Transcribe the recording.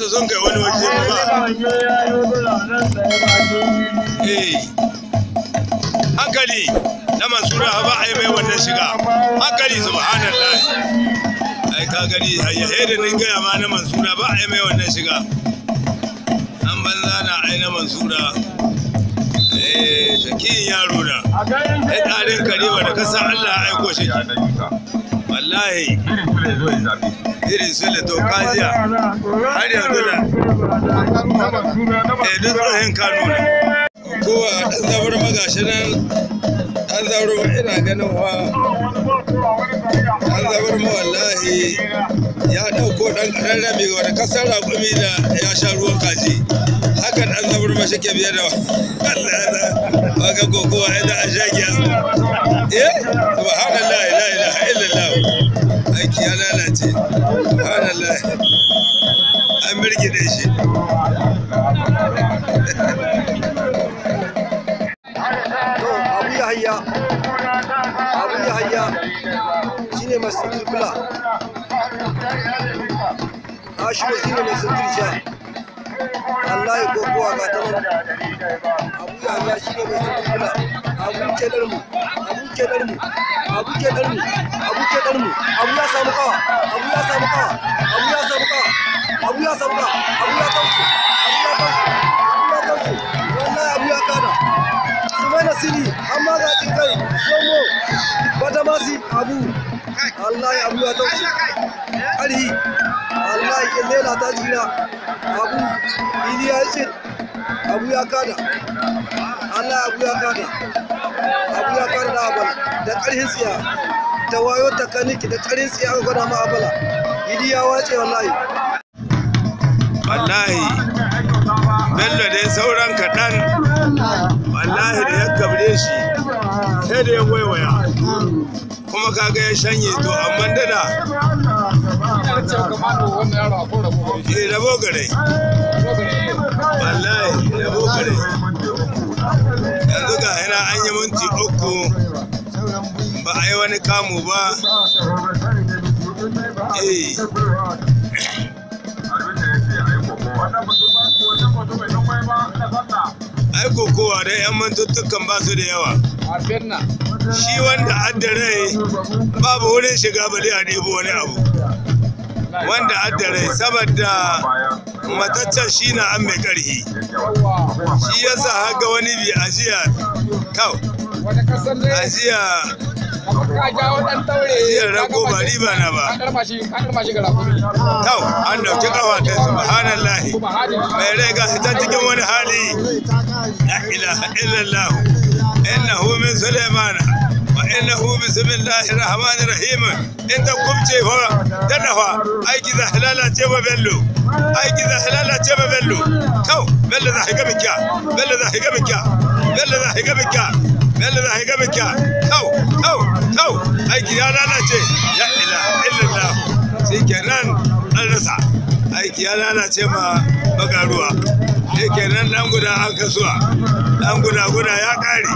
su sun kai wani waje ba. eh. Hankali na mansura ba a yi mai wannan shiga. Hankali subhanallah. Ai ka gani ya hede nin gaya ma na mansura ba a yi mai wannan shiga. An banza na ai na mansura. Eh shakiyin yaro na. Ai tsarin karewa da kasan Allah ya aiko shi. Wallahi. Irin su da tokajiya har yanzu da duk tsohon kano ne. Kowa ɗan zabar magashi nan ɗan zabar ina ganin wa. Ɗan zabar wallahi ya ɗauko ɗan ƙararrami wani ƙasar raƙumi da ya sha ruwan kaji. Haka ɗan zabar ma shike biye da Allah ya da. Waka kokowa idan a shagiya eh? Subhanallah la ilaha illallah. Aiki ya lalace. Subhanallah. An birgide shi. Abu ya hayya abu ya hayya shine mai sintir bula ashiru shine mai sintir sha. Wallahi ko kowa ga ta nan. Abu ya hayya shine mai bula abu ke darmu abu ke darmu abu ke darmu abu ke darmu abu ya samu kawa abu ya samu kawa abu ya samu kawa abu ya samu kawa abu ya tauke. Abu ya tauke. Abu ya tauke. Wallahi abu ya kada Sumana Sini, amma ga kai, Somo, wata masi abu, Allah ya abu ya tauci, ƙarhi, Lela ta jira, abu, ili ya ce, abu ya kada, Allah abu ya kada, abu ya kada da abala, da ƙarhin tsiya, da wayo ta kaniki da ƙarhin tsiya aka gwada ma abala, ili ya wace wallahi. wallahi. Sai da ya waiwaya. Kuma kaga ya shanye to amma dada. Eh rabo gare. Wallahi rabo gare. Yanzu ga yana an yi minti uku. Ba a yi wani kamu ba. Eh. Ai kokowa da yan mantuttukan ba su da yawa. Shi wanda addarai babu wurin shiga bale a ɗebo wani abu. Wanda addarai saboda mataccen shi na an mai ƙarfi. Shi yasa haka wani bi ajiya kau ajiya ajiyar rago ba riba na ba. Kau an ɗauki ƙafa ta subhanallahi. Mai rai ga ta cikin wani hali. La ilaha illallah. Innahu min sulaiman wa innahu bismillahir rahmanir rahim in ta kubce fa dana fa aiki za halala ce ba bello aiki za halala ce ba bello kau bello za higa mikya bello za higa mikya bello za higa mikya bello za higa mikya kau kau kau aiki ya lalace ya ilaha illallah shikenan an rasa aiki ya lalace ma bagaruwa yake nan dan guda an kasuwa dan guda guda ya kare